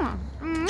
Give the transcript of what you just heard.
Mm-hmm.